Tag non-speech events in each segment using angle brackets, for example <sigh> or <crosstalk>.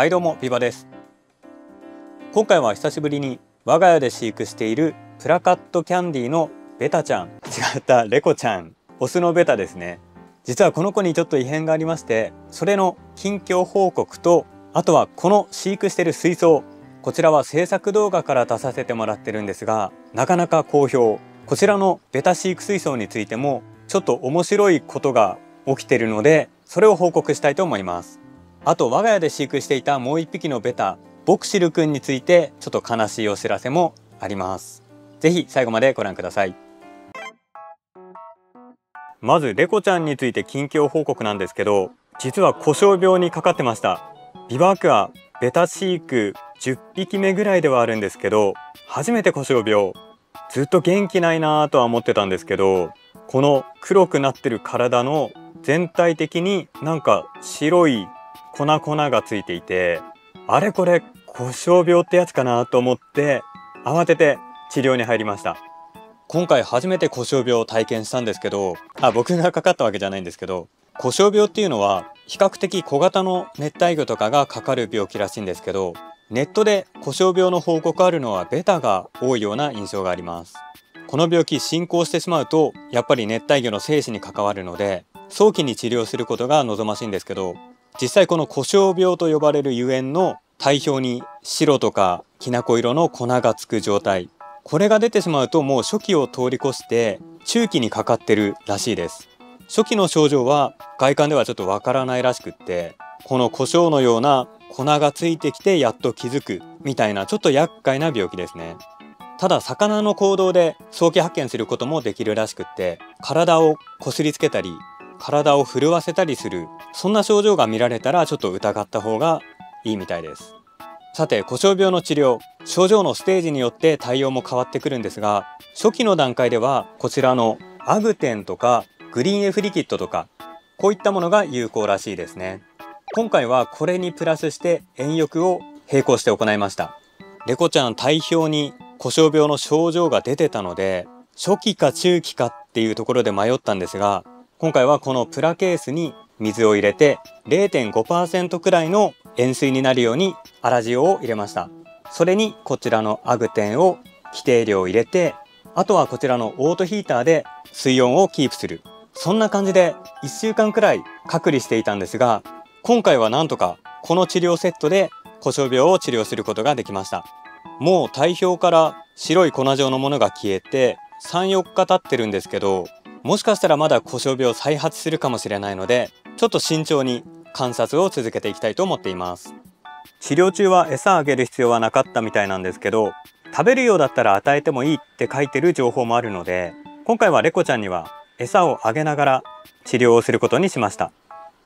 はいどうもビバです。今回は久しぶりに我が家で飼育しているプラカットキャンディのベタちゃん。違ったレコちゃん。オスのベタですね。実はこの子にちょっと異変がありましてそれの近況報告とあとはこの飼育してる水槽。こちらは制作動画から出させてもらってるんですがなかなか好評。こちらのベタ飼育水槽についてもちょっと面白いことが起きてるのでそれを報告したいと思います。あと我が家で飼育していたもう一匹のベタボクシルくんについてちょっと悲しいお知らせもあります。ぜひ最後までご覧ください。まずレコちゃんについて近況報告なんですけど実は故障病にかかってました。ビバークはベタ飼育10匹目ぐらいではあるんですけど初めて故障病。ずっと元気ないなぁとは思ってたんですけどこの黒くなってる体の全体的になんか白い粉粉がついていてあれこれ故障病ってやつかなと思って慌てて治療に入りました。今回初めて故障病を体験したんですけどあ僕がかかったわけじゃないんですけど故障病っていうのは比較的小型の熱帯魚とかがかかる病気らしいんですけどネットで故障病の報告あるのはベタが多いような印象があります。この病気進行してしまうとやっぱり熱帯魚の生死に関わるので早期に治療することが望ましいんですけど実際この故障病と呼ばれるゆえんの体表に白とかきなこ色の粉がつく状態。これが出てしまうともう初期を通り越して中期にかかってるらしいです。初期の症状は外観ではちょっとわからないらしくってこの胡椒のような粉がついてきてやっと気づくみたいなちょっと厄介な病気ですね。ただ魚の行動で早期発見することもできるらしくって体をこすりつけたり体を震わせたりするそんな症状が見られたらちょっと疑った方がいいみたいです。さて故障病の治療症状のステージによって対応も変わってくるんですが初期の段階ではこちらのアグテンとかグリーンエフリキッドとかこういったものが有効らしいですね。今回はこれにプラスして遠浴を並行して行いました。レコちゃん体表に故障病の症状が出てたので初期か中期かっていうところで迷ったんですが今回はこのプラケースに水を入れて0.5%くらいの塩水になるように粗塩を入れました。それにこちらのアグテンを規定量入れてあとはこちらのオートヒーターで水温をキープする。そんな感じで1週間くらい隔離していたんですが今回はなんとかこの治療セットで故障病を治療することができました。もう体表から白い粉状のものが消えて34日経ってるんですけどもしかしたらまだ故障病再発するかもしれないのでちょっと慎重に観察を続けていきたいと思っています。治療中は餌あげる必要はなかったみたいなんですけど食べるようだったら与えてもいいって書いてる情報もあるので今回はレコちゃんには餌をあげながら治療をすることにしました。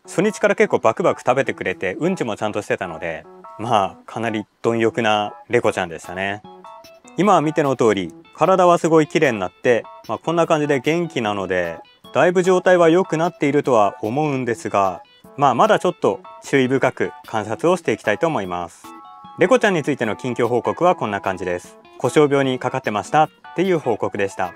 初日から結構バクバク食べてくれてうんちもちゃんとしてたのでまあかなり貪欲なレコちゃんでしたね。今は見ての通り体はすごい綺麗になって、まあ、こんな感じで元気なのでだいぶ状態は良くなっているとは思うんですがまあまだちょっと注意深く観察をしていきたいと思います。レコちゃんについての近況報告はこんな感じです。故障病にかかってましたっていう報告でした。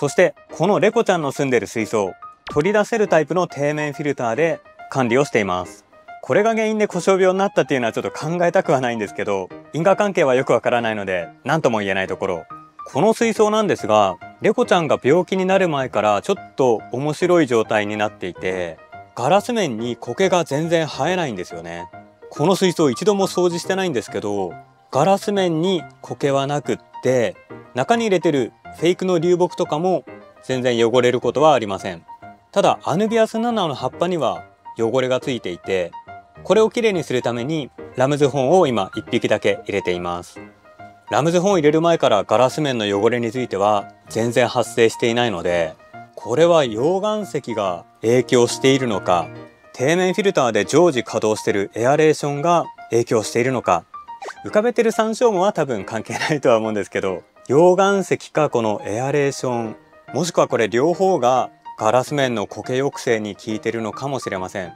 そしてこのレコちゃんの住んでる水槽取り出せるタイプの底面フィルターで管理をしています。これが原因で故障病になったっていうのはちょっと考えたくはないんですけど因果関係はよくわからないので何とも言えないところ。この水槽なんですがレコちゃんが病気になる前からちょっと面白い状態になっていてガラス面に苔が全然生えないんですよね。この水槽一度も掃除してないんですけどガラス面に苔はなくって中に入れてるフェイクの流木とかも全然汚れることはありません。ただアヌビアスナナの葉っぱには汚れがついていてこれをきれいにするためにラムズホンを今1匹だけ入れています。ラムズホン入れる前からガラス面の汚れについては全然発生していないのでこれは溶岩石が影響しているのか底面フィルターで常時稼働しているエアレーションが影響しているのか浮かべてる山椒もは多分関係ないとは思うんですけど溶岩石かこのエアレーションもしくはこれ両方がガラス面の苔抑制に効いてるのかもしれません。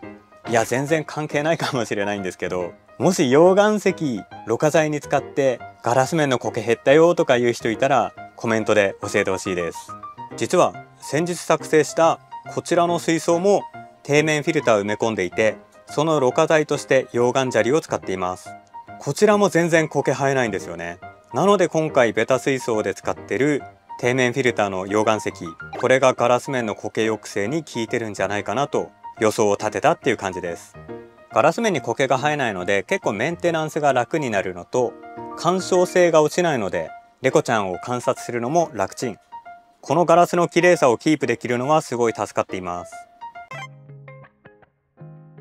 いや全然関係ないかもしれないんですけどもし溶岩石ろ過剤に使ってガラス面の苔減ったよとかいう人いたらコメントで教えてほしいです。実は先日作成したこちらの水槽も底面フィルターを埋め込んでいてそのろ過剤として溶岩砂利を使っています。こちらも全然苔生えないんですよね。なので今回ベタ水槽で使ってる底面フィルターの溶岩石これがガラス面の苔抑制に効いてるんじゃないかなと予想を立てたっていう感じです。ガラス面に苔が生えないので結構メンテナンスが楽になるのと干渉性が落ちないのでレコちゃんを観察するのも楽ちん。このガラスの綺麗さをキープできるのはすごい助かっています。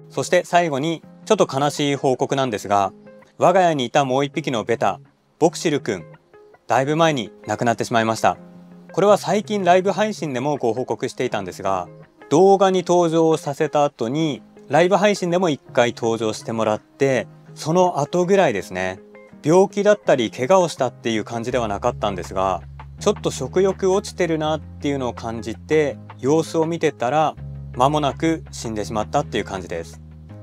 そして最後にちょっと悲しい報告なんですが我が家にいたもう一匹のベタボクシルくんだいぶ前に亡くなってしまいました。これは最近ライブ配信でもご報告していたんですが動画に登場させた後にライブ配信でも一回登場してもらってその後ぐらいですね病気だったり怪我をしたっていう感じではなかったんですがちょっと食欲落ちてるなっていうのを感じて様子を見てたら間もなく死んでしまったっていう感じです。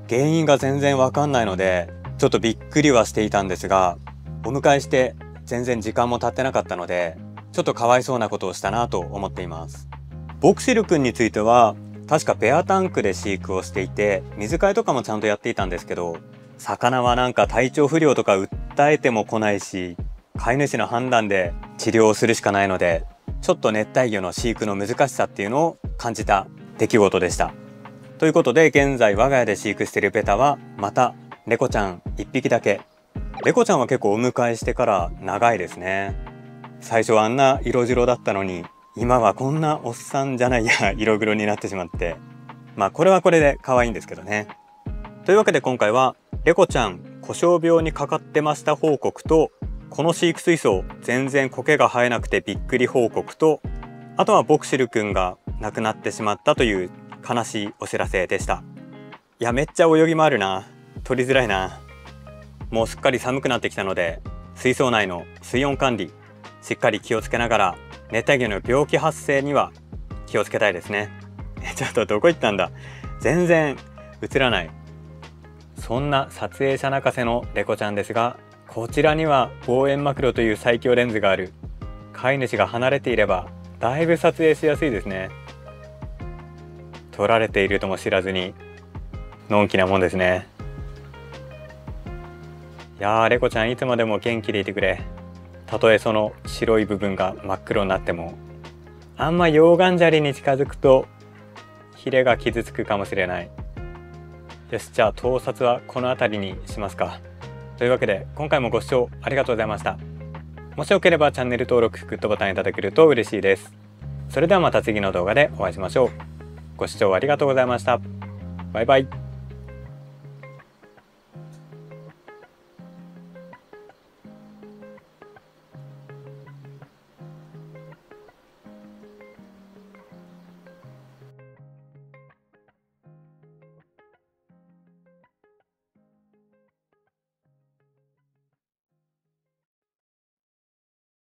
原因が全然わかんないのでちょっとびっくりはしていたんですがお迎えして全然時間も経ってなかったのでちょっとかわいそうなことをしたなと思っています。ボクシル君については確かペアタンクで飼育をしていて水替えとかもちゃんとやっていたんですけど魚はなんか体調不良とか訴えても来ないし飼い主の判断で治療をするしかないのでちょっと熱帯魚の飼育の難しさっていうのを感じた出来事でした。ということで現在我が家で飼育しているベタはまた猫ちゃん1匹だけ猫ちゃんは結構お迎えしてから長いですね最初はあんな色白だったのに今はこんなおっさんじゃないや <laughs> 色黒になってしまって。まあこれはこれで可愛いんですけどね。というわけで今回はレコちゃん故障病にかかってました報告とこの飼育水槽全然苔が生えなくてびっくり報告とあとはボクシルくんが亡くなってしまったという悲しいお知らせでした。いやめっちゃ泳ぎ回るな。取りづらいな。もうすっかり寒くなってきたので水槽内の水温管理しっかり気をつけながら熱帯魚の病気発生には気をつけたいですね。<laughs> ちょっとどこ行ったんだ？全然映らない。そんな撮影者泣かせのレコちゃんですがこちらには望遠マクロという最強レンズがある。飼い主が離れていればだいぶ撮影しやすいですね。撮られているとも知らずにのんきなもんですね。いやーレコちゃんいつまでも元気でいてくれ。たとえその白い部分が真っ黒になってもあんま溶岩砂利に近づくとヒレが傷つくかもしれない。よしじゃあ盗撮はこの辺りにしますか。というわけで今回もご視聴ありがとうございました。もしよければチャンネル登録グッドボタンいただけると嬉しいです。それではまた次の動画でお会いしましょう。ご視聴ありがとうございました。バイバイ。